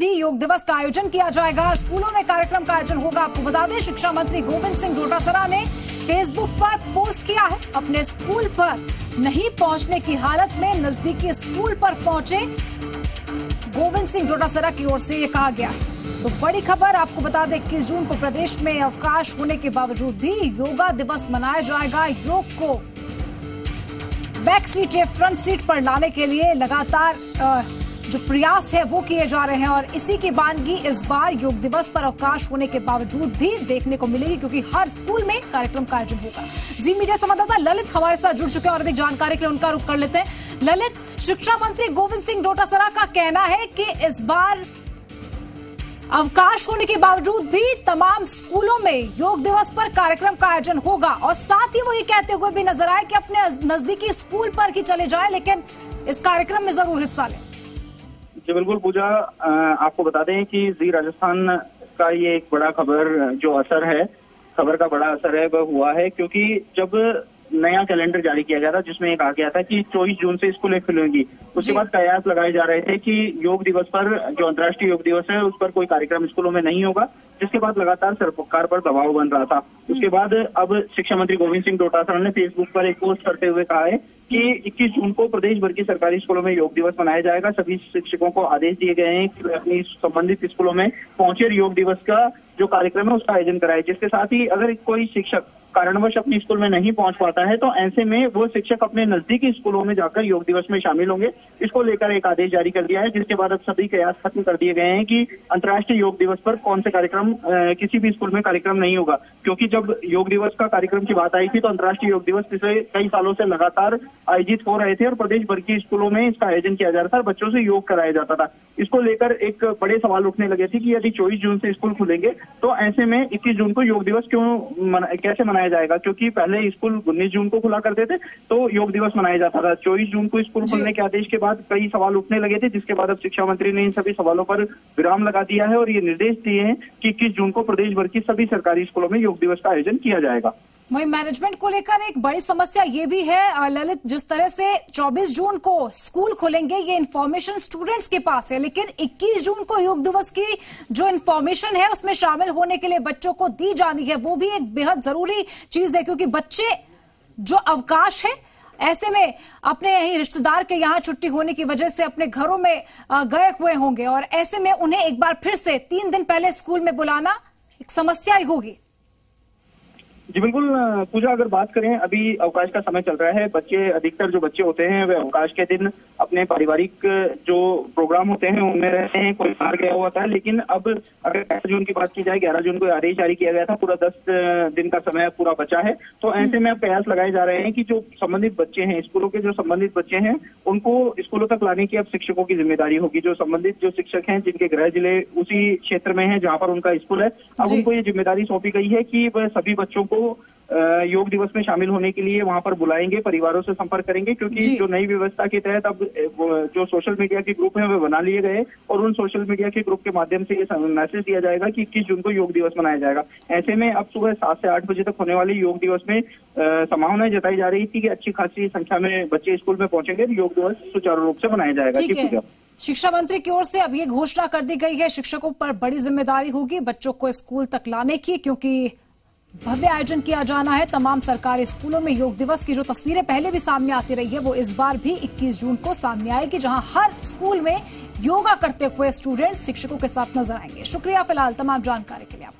भी योग दिवस का आयोजन किया जाएगा। स्कूलों में कार्यक्रम का आयोजन होगा। आपको बता दें, शिक्षा मंत्री गोविंद सिंह डोटासरा ने फेसबुक पर पोस्ट किया है। अपने स्कूल पर नहीं पहुँचने की हालत में नजदीकी स्कूल पर पहुँचे गोविंद सिंह डोटासरा की ओर से ये कहा गया। तो बड़ी खबर आपको बता दें, इक्कीस जून को प्रदेश में अवकाश होने के बावजूद भी योगा दिवस मनाया जाएगा। योग को बैक सीट या फ्रंट सीट पर लाने के लिए लगातार जो प्रयास है वो किए जा रहे हैं और इसी की बानगी इस बार योग दिवस पर अवकाश होने के बावजूद भी देखने को मिलेगी क्योंकि हर स्कूल में कार्यक्रम का आयोजन होगा। जी मीडिया संवाददाता ललित हमारे साथ जुड़ चुके हैं और अधिक जानकारी के लिए उनका रुख कर लेते हैं। ललित, शिक्षा मंत्री गोविंद सिंह डोटासरा का कहना है कि इस बार अवकाश होने के बावजूद भी तमाम स्कूलों में योग दिवस पर कार्यक्रम का आयोजन होगा और साथ ही वो ये कहते हुए भी नज़र आए कि अपने नजदीकी स्कूल पर ही चले जाएँ, लेकिन इस कार्यक्रम में ज़रूर हिस्सा लें। जी बिल्कुल पूजा आपको बता दें कि जी राजस्थान का ये एक बड़ा खबर जो असर है खबर का बड़ा असर है वह हुआ है क्योंकि जब नया कैलेंडर जारी किया गया था जिसमें कहा गया था कि चौबीस जून से स्कूलें खुलेंगी उसके बाद कयास लगाए जा रहे थे कि योग दिवस पर जो अंतर्राष्ट्रीय योग दिवस है उस पर कोई कार्यक्रम स्कूलों में नहीं होगा जिसके बाद लगातार सरकार पर दबाव बन रहा था। उसके बाद अब शिक्षा मंत्री गोविंद सिंह डोटासरा ने फेसबुक पर एक पोस्ट करते हुए कहा है कि 21 जून को प्रदेश भर के सरकारी स्कूलों में योग दिवस मनाया जाएगा। सभी शिक्षकों को आदेश दिए गए हैं कि अपनी संबंधित स्कूलों में पहुँचे योग दिवस का जो कार्यक्रम है उसका आयोजन कराए। जिसके साथ ही अगर कोई शिक्षक कारणवश अपने स्कूल में नहीं पहुँच पाता है तो ऐसे में वो शिक्षक अपने नजदीकी स्कूलों में जाकर योग दिवस में शामिल होंगे। इसको लेकर एक आदेश जारी कर दिया है, जिसके बाद अब सभी कयास खत्म कर दिए गए हैं कि अंतर्राष्ट्रीय योग दिवस पर कौन से कार्यक्रम किसी भी स्कूल में कार्यक्रम नहीं होगा। क्योंकि जब योग दिवस का कार्यक्रम की बात आई थी तो अंतर्राष्ट्रीय योग दिवस पिछले कई सालों से लगातार आयोजित हो रहे थे और प्रदेश भर की स्कूलों में इसका आयोजन किया जा रहा था और बच्चों से योग कराया जाता था। इसको लेकर एक बड़े सवाल उठने लगे थे कि यदि चौबीस जून से स्कूल खुलेंगे तो ऐसे में इक्कीस जून को योग दिवस क्यों कैसे मनाया जाएगा। क्योंकि पहले स्कूल उन्नीस जून को खुला करते थे तो योग दिवस मनाया जाता था। चौबीस जून को स्कूल खुलने के आदेश के बाद कई सवाल उठने लगे थे जिसके बाद अब शिक्षा मंत्री ने इन सभी सवालों पर विराम लगा दिया है और ये निर्देश दिए हैं कि इक्कीस जून को प्रदेश भर की सभी सरकारी स्कूलों में योग दिवस का आयोजन किया जाएगा। वही मैनेजमेंट को लेकर एक बड़ी समस्या ये भी है ललित, जिस तरह से 24 जून को स्कूल खुलेंगे, ये इन्फॉर्मेशन स्टूडेंट्स के पास है, लेकिन 21 जून को योग दिवस की जो इन्फॉर्मेशन है, उसमें शामिल होने के लिए बच्चों को दी जानी है, वो भी एक बेहद ज़रूरी चीज़ है, क्योंकि बच्चे जो अवकाश है, ऐसे में अपने यही रिश्तेदार के यहाँ छुट्टी होने की वजह से अपने घरों में गए हुए होंगे, और ऐसे में उन्हें एक बार फिर से तीन दिन पहले स्कूल में बुलाना एक समस्या ही होगी। जी बिल्कुल पूजा अगर बात करें अभी अवकाश का समय चल रहा है। बच्चे अधिकतर जो बच्चे होते हैं वे अवकाश के दिन अपने पारिवारिक जो प्रोग्राम होते हैं उनमें रहते हैं। कोई बाहर गया हुआ था लेकिन अब अगर ग्यारह जून की बात की जाए ग्यारह जून को आदेश जारी किया गया था पूरा दस दिन का समय पूरा बचा है। तो ऐसे में प्रयास लगाए जा रहे हैं कि जो संबंधित बच्चे हैं स्कूलों के जो संबंधित बच्चे हैं उनको स्कूलों तक लाने की अब शिक्षकों की ज़िम्मेदारी होगी। जो संबंधित जो शिक्षक हैं जिनके गृह ज़िले उसी क्षेत्र में है जहाँ पर उनका स्कूल है अब उनको ये ज़िम्मेदारी सौंपी गई है कि वह सभी बच्चों को योग दिवस में शामिल होने के लिए वहाँ पर बुलाएँगे परिवारों से संपर्क करेंगे क्योंकि जो। नई व्यवस्था के तहत अब जो सोशल मीडिया के ग्रुप है वे बना लिए गए और उन सोशल मीडिया के ग्रुप के माध्यम से ये मैसेज दिया जाएगा कि इक्कीस जून को योग दिवस मनाया जाएगा। ऐसे में अब सुबह सात से आठ बजे तक होने वाले योग दिवस में संभावना जताई जा रही थी कि अच्छी खासी संख्या में बच्चे स्कूल में पहुँचेंगे योग दिवस सुचारू रूप से मनाया जाएगा। शिक्षा मंत्री की ओर से अब ये घोषणा कर दी गई है शिक्षकों पर बड़ी ज़िम्मेदारी होगी बच्चों को स्कूल तक लाने की क्योंकि भव्य आयोजन किया जाना है। तमाम सरकारी स्कूलों में योग दिवस की जो तस्वीरें पहले भी सामने आती रही है, वो इस बार भी 21 जून को सामने आएगी, जहाँ हर स्कूल में योगा करते हुए स्टूडेंट्स, शिक्षकों के साथ नज़र आएँगे। शुक्रिया फ़िलहाल तमाम जानकारी के लिए आप